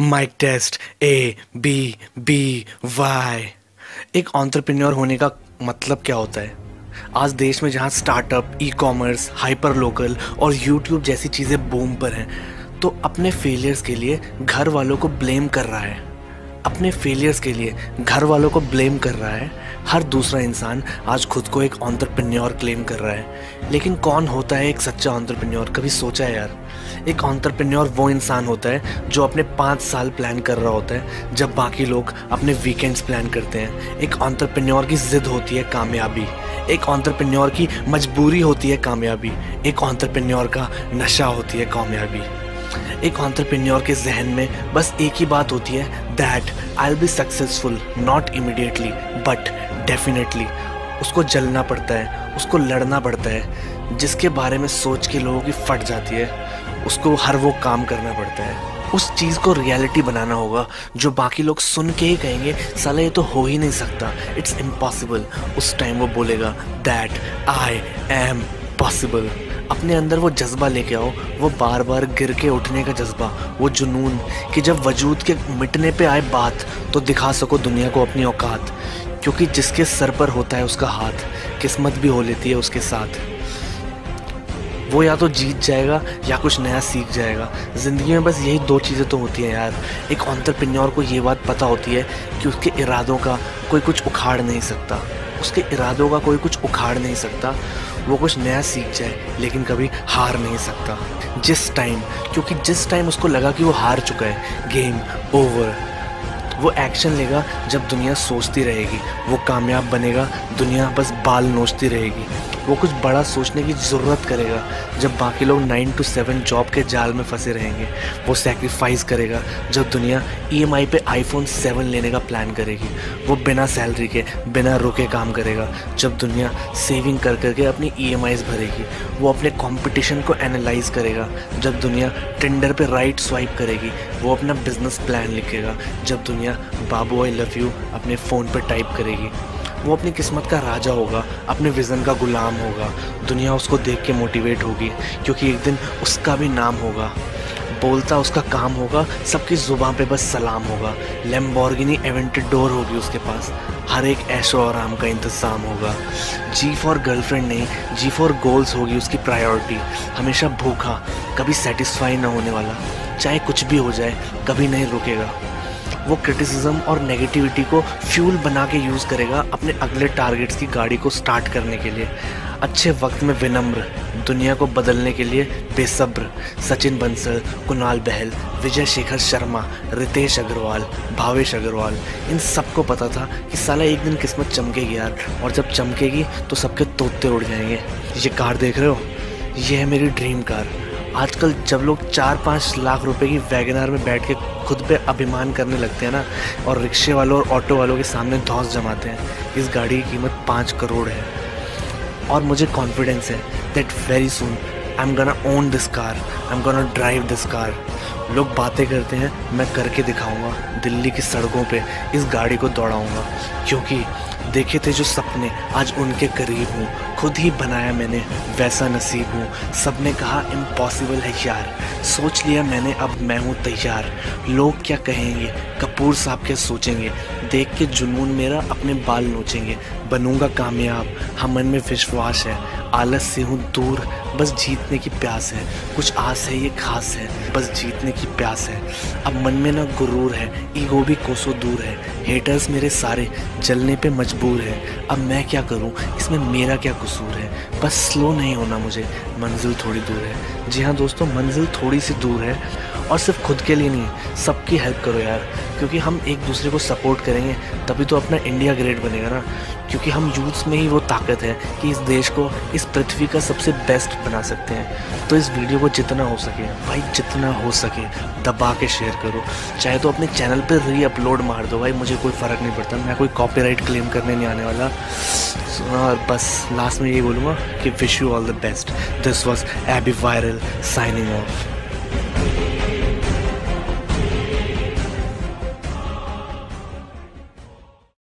Mike test A B B Y एक entrepreneur होने का मतलब क्या होता है? आज देश में जहाँ startup e commerce hyper local और यूट्यूब जैसी चीज़ें बूम पर हैं तो अपने फेलियर्स के लिए घर वालों को ब्लेम कर रहा है। अपने फेलियर्स के लिए घर वालों को ब्लेम कर रहा है। हर दूसरा इंसान आज खुद को एक ऑन्टरप्रेन्योर क्लेम कर रहा है। लेकिन कौन होता है एक सच्चा ऑन्टरप्रेन्योर कभी सोचा है यार? एक ऑन्टरप्रेन्योर वो इंसान होता है जो अपने पाँच साल प्लान कर रहा होता है, जब बाकी लोग अपने वीकेंड्स प्लान करते हैं। एक ऑन्टरप्रेन्योर की जिद होती है कामयाबी। एक ऑन्टरप्रेन्योर की मजबूरी होती है कामयाबी। एक ऑन्टरप्रेन्योर का नशा होती है कामयाबी। एक ऑन्टरप्रेन्योर के जहन में बस एक ही बात होती है that I be successful not immediately but definitely उसको जलना पड़ता है, उसको लड़ना पड़ता है, जिसके बारे में सोच के लोगों की फट जाती है, उसको हर वो काम करना पड़ता है। उस चीज़ को रियलिटी बनाना होगा, जो बाकी लोग सुन के ही कहेंगे, साला ये तो हो ही नहीं सकता इट्स इम्पॉसिबल उस टाइम वो बोलेगा दैट आई एम पॉसिबल अपने अंदर वो जज्बा लेके आओ, वो बार बार गिर के उठने का जज्बा, वो जुनून कि जब वजूद के मिटने पे आए बात तो दिखा सको दुनिया को अपनी औकात, क्योंकि जिसके सर पर होता है उसका हाथ, किस्मत भी हो लेती है उसके साथ। वो या तो जीत जाएगा, या कुछ नया सीख जाएगा। ज़िंदगी में बस यही दो चीज़ें तो होती हैं यार। एक ऑन्टरप्रेन्योर को ये बात पता होती है कि उसके इरादों का कोई कुछ उखाड़ नहीं सकता। उसके इरादों का कोई कुछ उखाड़ नहीं सकता। वो कुछ नया सीख जाए, लेकिन कभी हार नहीं सकता। जिस टाइम क्योंकि जिस टाइम उसको लगा कि वो हार चुका है गेम ओवर वो एक्शन लेगा जब दुनिया सोचती रहेगी, वो कामयाब बनेगा, दुनिया बस बाल नोचती रहेगी। वो कुछ बड़ा सोचने की ज़रूरत करेगा। जब बाकी लोग नाइन टू सेवन जॉब के जाल में फंसे रहेंगे, वो सेक्रीफाइस करेगा जब दुनिया ईएमआई पे आईफोन सेवन लेने का प्लान करेगी। वो बिना सैलरी के, बिना रुके काम करेगा। जब दुनिया सेविंग कर करके अपनी ई एम आईज भरेगी, वो अपने कॉम्पिटिशन को एनालाइज करेगा। जब दुनिया टेंडर पर राइट स्वाइप करेगी, वो अपना बिज़नेस प्लान लिखेगा। जब दुनिया बाबू आई लव यू अपने फ़ोन पर टाइप करेगी। वो अपनी किस्मत का राजा होगा, अपने विज़न का गुलाम होगा। दुनिया उसको देख के मोटिवेट होगी, क्योंकि एक दिन उसका भी नाम होगा। बोलता उसका काम होगा, सबकी ज़ुबान पे बस सलाम होगा। लेम्बॉर्गिनी एवेंटेड डोर होगी उसके पास। हर एक ऐशो आराम का इंतज़ाम होगा। जी फॉर गर्लफ्रेंड नहीं जी फॉर गोल्स होगी उसकी प्रायोरिटी हमेशा भूखा, कभी सेटिस्फाई ना होने वाला। चाहे कुछ भी हो जाए, कभी नहीं रुकेगा। वो क्रिटिसिज्म और नेगेटिविटी को फ्यूल बना के यूज़ करेगा अपने अगले टारगेट्स की गाड़ी को स्टार्ट करने के लिए। अच्छे वक्त में विनम्र, दुनिया को बदलने के लिए बेसब्र, सचिन बंसल, कुणाल बहल, विजय शेखर शर्मा, रितेश अग्रवाल, भावेश अग्रवाल, इन सबको पता था कि साला एक दिन किस्मत चमकेगी यार, और जब चमकेगी तो सबके तोते उड़ जाएँगे। ये कार देख रहे हो? ये है मेरी ड्रीम कार आजकल जब लोग चार पाँच लाख रुपए की वैगनार में बैठ के खुद पे अभिमान करने लगते हैं ना, और रिक्शे वालों और ऑटो वालों के सामने धौस जमाते हैं, इस गाड़ी की कीमत पाँच करोड़ है। और मुझे कॉन्फिडेंस है that very soon I am gonna own this car I am gonna drive this car लोग बातें करते हैं, मैं करके दिखाऊँगा, दिल्ली की सड़कों पे इस गाड़ी को दौड़ाऊँगा, क्योंकि देखे थे जो सपने, आज उनके करीब हूँ। खुद ही बनाया मैंने, वैसा नसीब हूँ। सबने कहा, इम्पॉसिबल है यार। सोच लिया मैंने, अब मैं हूँ तैयार। लोग क्या कहेंगे? कपूर साहब क्या सोचेंगे? देख के जुनून मेरा अपने बाल नोचेंगे। बनूँगा कामयाब। हम मन में विश्वास है। आलस से हूँ दूर। बस जीतने की प्यास है। कुछ आस है, ये खास है। बस जीतने की प्यास है। अब मन में ना गुरूर है। ईगो भी कोसों दूर है। हेटर्स मेरे सारे जलने पे मजबूर हैं। अब मैं क्या करूँ? इसमें मेरा क्या कसूर है? बस स्लो नहीं होना मुझे। मंजिल थोड़ी दूर है। जी हाँ दोस्तों, मंजिल थोड़ी सी दूर है। और सिर्फ़ खुद के लिए नहीं, सबकी हेल्प करो यार। क्योंकि हम एक दूसरे को सपोर्ट करेंगे, तभी तो अपना इंडिया ग्रेट बनेगा ना। क्योंकि हम यूथ्स में ही वो ताकत है कि इस देश को इस पृथ्वी का सबसे बेस्ट बना सकते हैं। तो इस वीडियो को जितना हो सके, भाई जितना हो सके, दबा के शेयर करो। चाहे तो अपने चैनल पर री अपलोड मार दो, भाई मुझे कोई फ़र्क नहीं पड़ता, मैं कोई कॉपीराइट क्लेम करने नहीं आने वाला। और बस लास्ट में यही बोलूँगा कि wish you all the best this was AB viral signing off